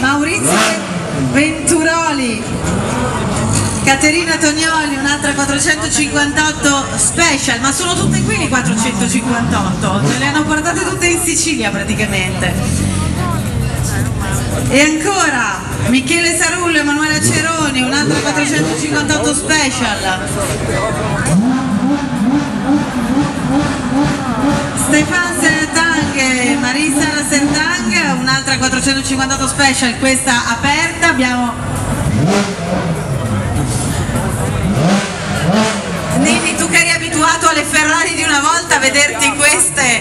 Maurizio Venturoli, Caterina Tonioli, un'altra 458 special, ma sono tutte qui le 458, ce le hanno portate tutte in Sicilia praticamente. E ancora Michele Sarullo, Emanuela Ceroni, un'altra 458 special. Stefan Sertang, un'altra 458 special, questa aperta, abbiamo Nini tu che eri abituato alle Ferrari di una volta a vederti queste